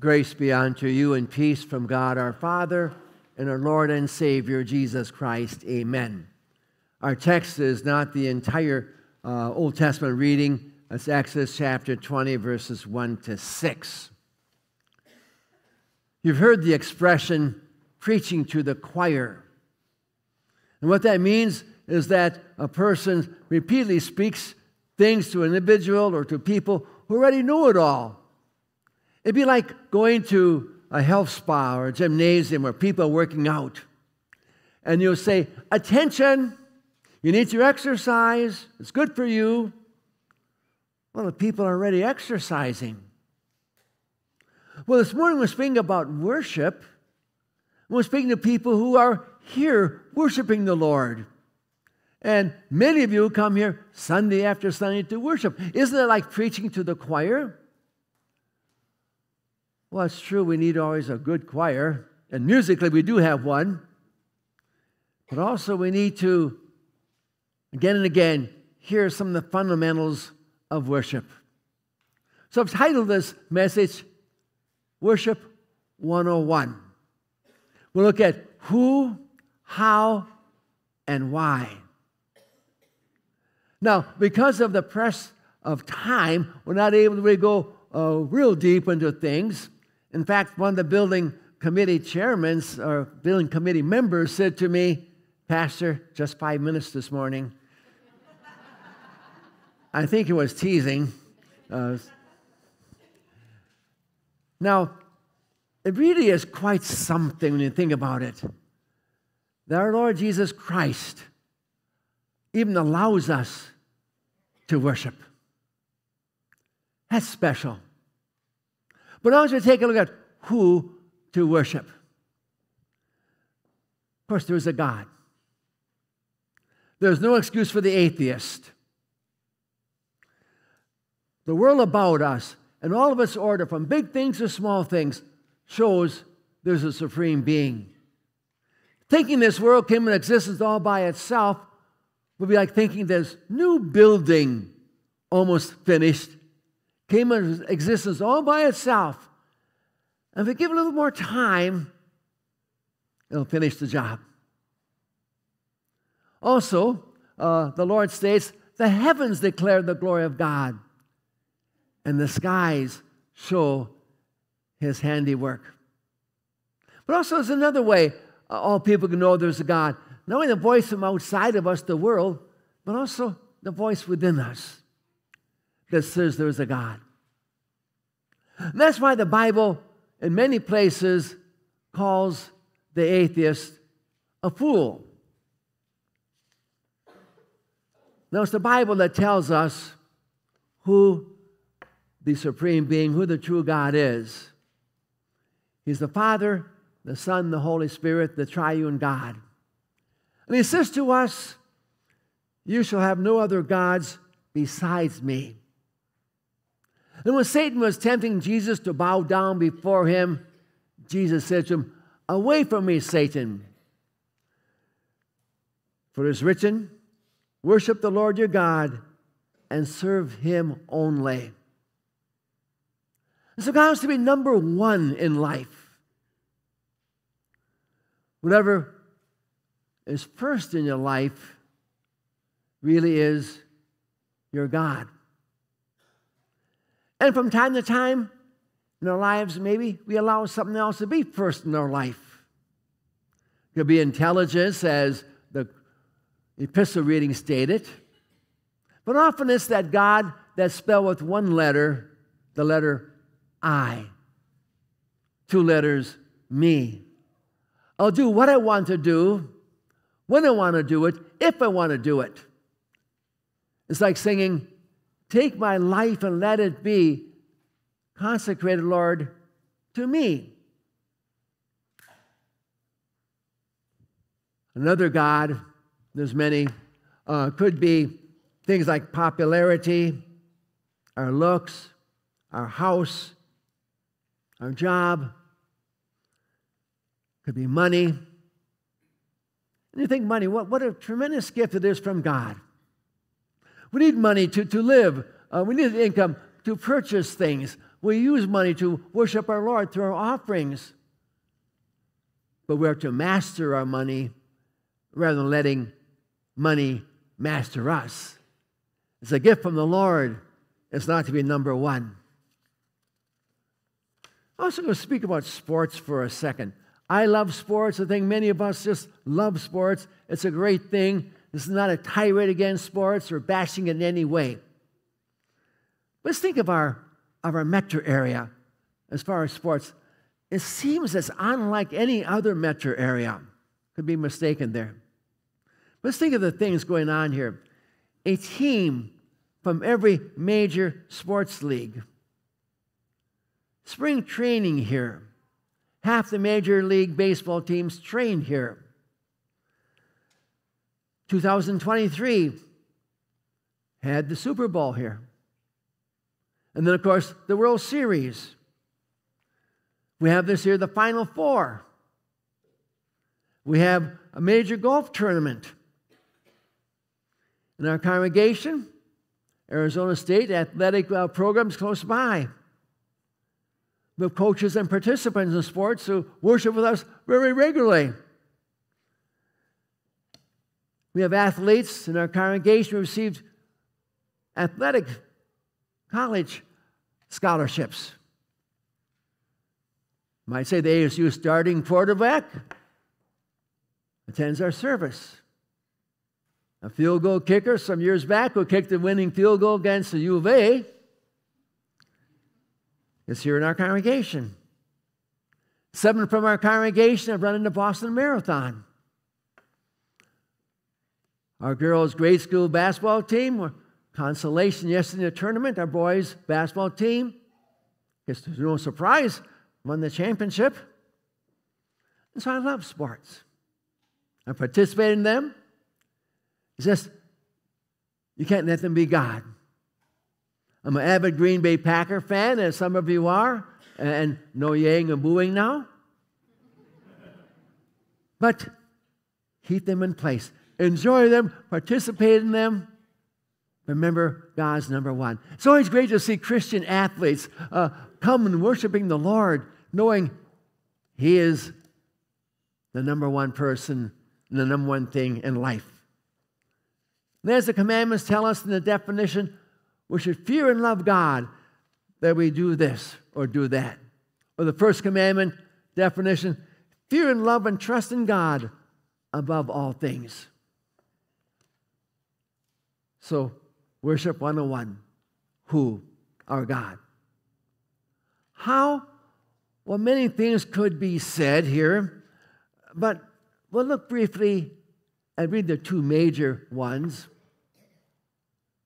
Grace be unto you and peace from God our Father and our Lord and Savior Jesus Christ. Amen. Our text is not the entire uh, Old Testament reading, it's Exodus chapter 20, verses 1 to 6. You've heard the expression preaching to the choir. And what that means is that a person repeatedly speaks things to an individual or to people who already know it all. It'd be like going to a health spa or a gymnasium where people are working out. And you'll say, Attention, you need to exercise, it's good for you. Well, the people are already exercising. Well, this morning we're speaking about worship. We're speaking to people who are here worshiping the Lord. And many of you come here Sunday after Sunday to worship. Isn't it like preaching to the choir? Well, it's true, we need always a good choir. And musically, we do have one. But also, we need to, again and again, hear some of the fundamentals of worship. So I've titled this message, Worship 101. We'll look at who, how, and why. Now, because of the press of time, we're not able to really go uh, real deep into things. In fact, one of the building committee chairmen or building committee members said to me, Pastor, just five minutes this morning. I think it was teasing. Uh, now, it really is quite something when you think about it. That our Lord Jesus Christ even allows us to worship. That's special. But I want you to take a look at who to worship. Of course, there is a God. There's no excuse for the atheist. The world about us and all of its order, from big things to small things, shows there's a supreme being. Thinking this world came into existence all by itself would be like thinking this new building almost finished came into existence all by itself. And if we give a little more time, it'll finish the job. Also, uh, the Lord states, the heavens declare the glory of God, and the skies show his handiwork. But also, there's another way uh, all people can know there's a God. Not only the voice from outside of us, the world, but also the voice within us that says there's a God. That's why the Bible, in many places, calls the atheist a fool. Now, it's the Bible that tells us who the supreme being, who the true God is. He's the Father, the Son, the Holy Spirit, the triune God. And He says to us, You shall have no other gods besides me. And when Satan was tempting Jesus to bow down before him, Jesus said to him, Away from me, Satan. For it is written, Worship the Lord your God and serve him only. And so God wants to be number one in life. Whatever is first in your life really is your God. And from time to time in our lives, maybe we allow something else to be first in our life. It could be intelligence, as the epistle reading stated. But often it's that God that's spelled with one letter, the letter I. Two letters, me. I'll do what I want to do, when I want to do it, if I want to do it. It's like singing, Take my life and let it be consecrated, Lord, to me. Another God, there's many, uh, could be things like popularity, our looks, our house, our job, could be money. And you think money, what, what a tremendous gift it is from God. We need money to, to live. Uh, we need income to purchase things. We use money to worship our Lord through our offerings. But we are to master our money rather than letting money master us. It's a gift from the Lord. It's not to be number one. I'm also going to speak about sports for a second. I love sports. I think many of us just love sports. It's a great thing. This is not a tirade against sports or bashing in any way. Let's think of our, of our metro area as far as sports. It seems it's unlike any other metro area. Could be mistaken there. Let's think of the things going on here. A team from every major sports league. Spring training here. Half the Major League Baseball teams train here. 2023 had the Super Bowl here. And then, of course, the World Series. We have this year the Final Four. We have a major golf tournament. In our congregation, Arizona State athletic uh, programs close by. We have coaches and participants in sports who worship with us very regularly. We have athletes in our congregation who received athletic college scholarships. Might say the ASU starting quarterback attends our service. A field goal kicker some years back who kicked the winning field goal against the U of A is here in our congregation. Seven from our congregation have run in the Boston Marathon. Our girls' grade school basketball team were consolation yesterday in the tournament. Our boys' basketball team, guess there's no surprise, won the championship. And so I love sports. I participate in them. It's just, you can't let them be God. I'm an avid Green Bay Packer fan, as some of you are, and no yang and booing now. But keep them in place. Enjoy them, participate in them. Remember, God's number one. It's always great to see Christian athletes uh, come and worshiping the Lord, knowing He is the number one person, and the number one thing in life. And as the commandments tell us in the definition, we should fear and love God that we do this or do that. Or the first commandment definition fear and love and trust in God above all things. So, worship 101 who? Our God. How? Well, many things could be said here, but we'll look briefly and read the two major ones.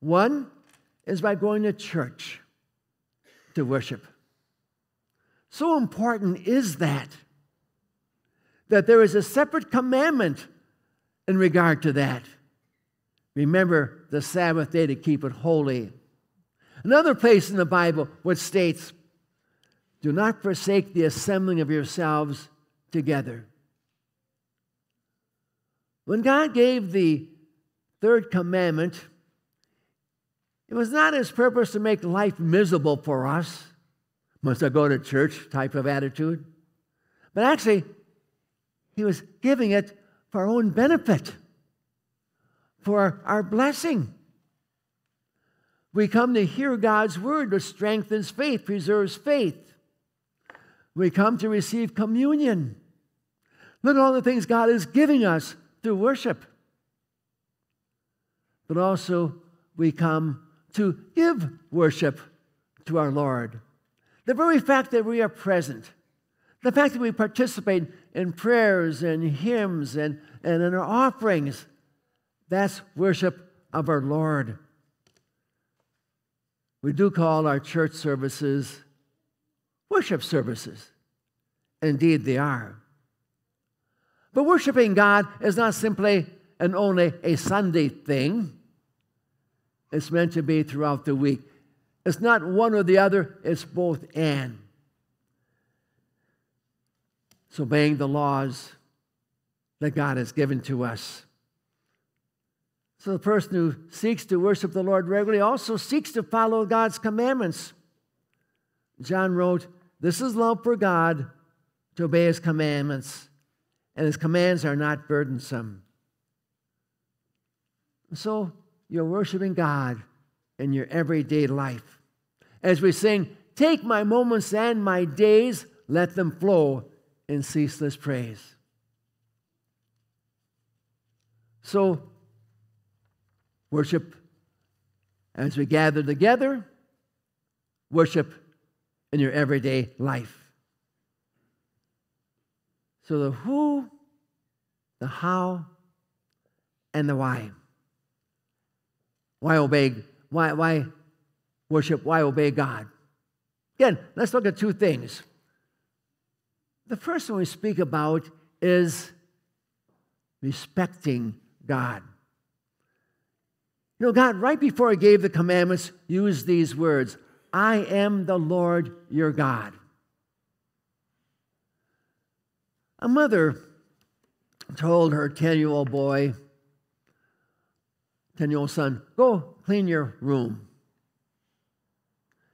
One, is by going to church to worship. So important is that, that there is a separate commandment in regard to that. Remember the Sabbath day to keep it holy. Another place in the Bible which states, Do not forsake the assembling of yourselves together. When God gave the third commandment, it was not his purpose to make life miserable for us. Must I go to church type of attitude? But actually, he was giving it for our own benefit, for our blessing. We come to hear God's word, which strengthens faith, preserves faith. We come to receive communion. Look at all the things God is giving us through worship. But also, we come to give worship to our Lord. The very fact that we are present, the fact that we participate in prayers and hymns and, and in our offerings, that's worship of our Lord. We do call our church services worship services. Indeed, they are. But worshiping God is not simply and only a Sunday thing. It's meant to be throughout the week. It's not one or the other, it's both and. It's obeying the laws that God has given to us. So the person who seeks to worship the Lord regularly also seeks to follow God's commandments. John wrote, This is love for God to obey his commandments, and his commands are not burdensome. So you're worshiping God in your everyday life. As we sing, Take my moments and my days, let them flow in ceaseless praise. So, worship as we gather together, worship in your everyday life. So, the who, the how, and the why. Why obey? Why, why worship? Why obey God? Again, let's look at two things. The first one we speak about is respecting God. You know, God, right before He gave the commandments, used these words I am the Lord your God. A mother told her 10 year old boy, 10 year old son, go clean your room.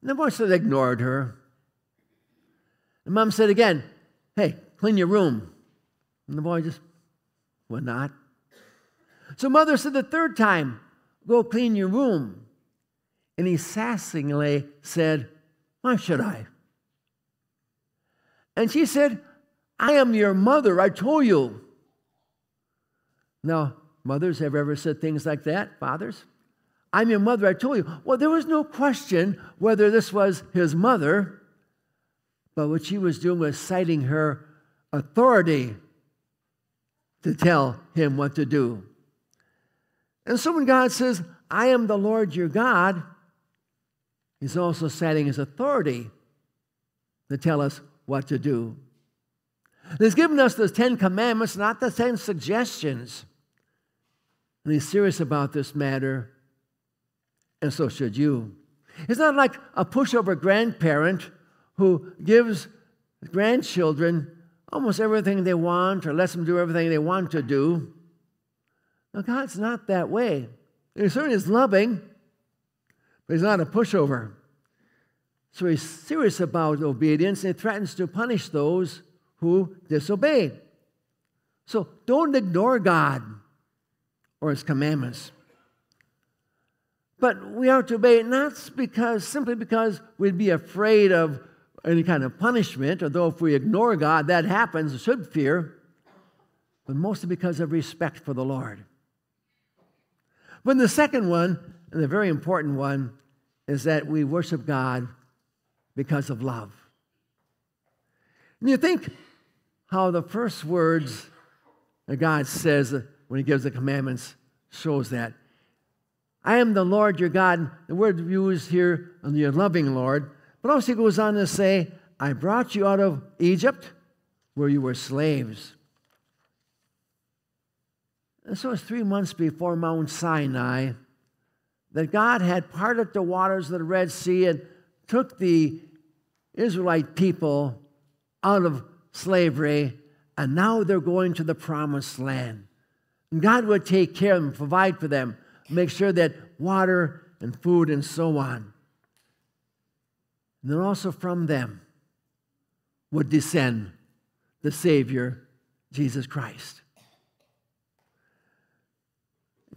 And the boy said, ignored her. The mom said again, hey, clean your room. And the boy just would not. So mother said the third time, go clean your room. And he sassingly said, why should I? And she said, I am your mother, I told you. Now, mothers have ever said things like that, fathers? I'm your mother, I told you. Well, there was no question whether this was his mother, but what she was doing was citing her authority to tell him what to do. And so when God says, I am the Lord your God, he's also setting his authority to tell us what to do. He's given us the Ten Commandments, not the Ten Suggestions. And he's serious about this matter and so should you. It's not like a pushover grandparent who gives grandchildren almost everything they want or lets them do everything they want to do. God's not that way. He certainly is loving, but He's not a pushover. So He's serious about obedience and He threatens to punish those who disobey. So don't ignore God or His commandments. But we are to obey not because simply because we'd be afraid of any kind of punishment, although if we ignore God, that happens, should fear, but mostly because of respect for the Lord. But the second one, and the very important one, is that we worship God because of love. And you think how the first words that God says when He gives the commandments shows that. I am the Lord your God. The word used here, on your loving Lord. But also he goes on to say, I brought you out of Egypt where you were slaves. So it's three months before Mount Sinai that God had parted the waters of the Red Sea and took the Israelite people out of slavery, and now they're going to the promised land. And God would take care of them, provide for them make sure that water and food and so on. And then also from them would descend the Savior, Jesus Christ.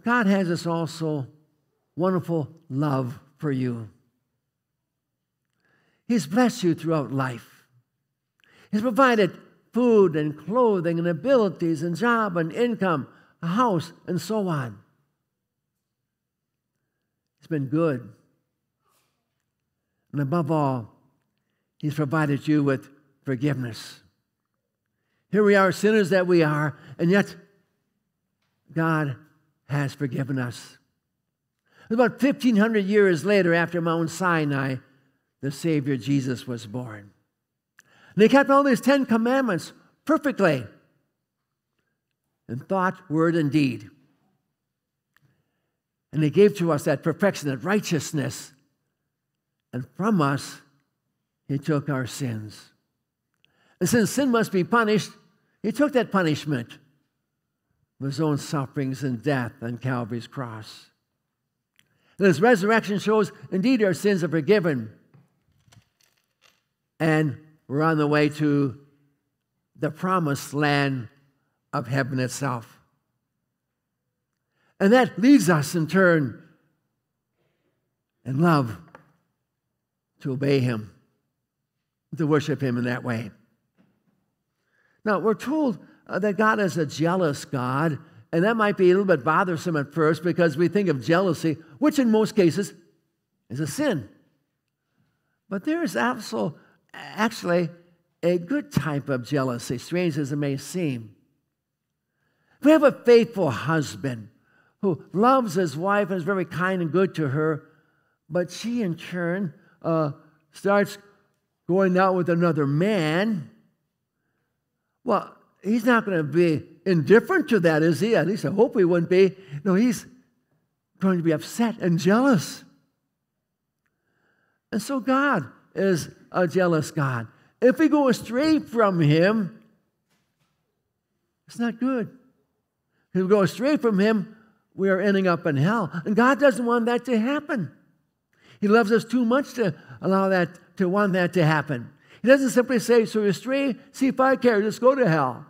God has this also wonderful love for you. He's blessed you throughout life. He's provided food and clothing and abilities and job and income, a house, and so on. He's been good. And above all, He's provided you with forgiveness. Here we are, sinners that we are, and yet God has forgiven us. About 1,500 years later, after Mount Sinai, the Savior Jesus was born. And He kept all these Ten Commandments perfectly in thought, word, and deed. And He gave to us that perfection, that righteousness. And from us, He took our sins. And since sin must be punished, He took that punishment of His own sufferings and death on Calvary's cross. And His resurrection shows indeed our sins are forgiven. and we're on the way to the promised land of heaven itself. And that leads us in turn in love to obey Him, to worship Him in that way. Now, we're told uh, that God is a jealous God, and that might be a little bit bothersome at first because we think of jealousy, which in most cases is a sin. But there is also actually a good type of jealousy, strange as it may seem. We have a faithful husband who loves his wife and is very kind and good to her, but she in turn uh, starts going out with another man. Well, he's not going to be indifferent to that, is he? At least I hope he wouldn't be. No, he's going to be upset and jealous. And so God is a jealous God. If we go astray from Him, it's not good. If we go astray from Him, we are ending up in hell. And God doesn't want that to happen. He loves us too much to allow that, to want that to happen. He doesn't simply say, So you're astray, see if I care, just go to hell.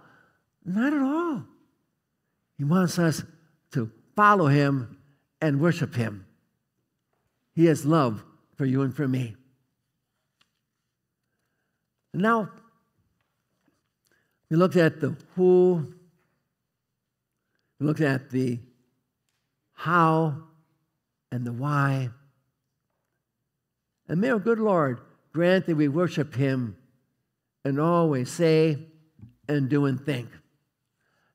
Not at all. He wants us to follow Him and worship Him. He has love for you and for me. Now, we looked at the who, we looked at the how and the why. And may our good Lord grant that we worship Him and always say and do and think.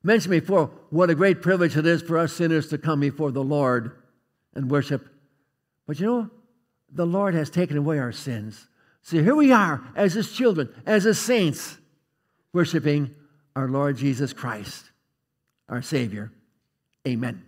Mentioned before what a great privilege it is for us sinners to come before the Lord and worship. But you know, the Lord has taken away our sins. So here we are as His children, as His saints, worshiping our Lord Jesus Christ, our Savior. Amen.